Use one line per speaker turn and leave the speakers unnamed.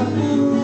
Obrigado.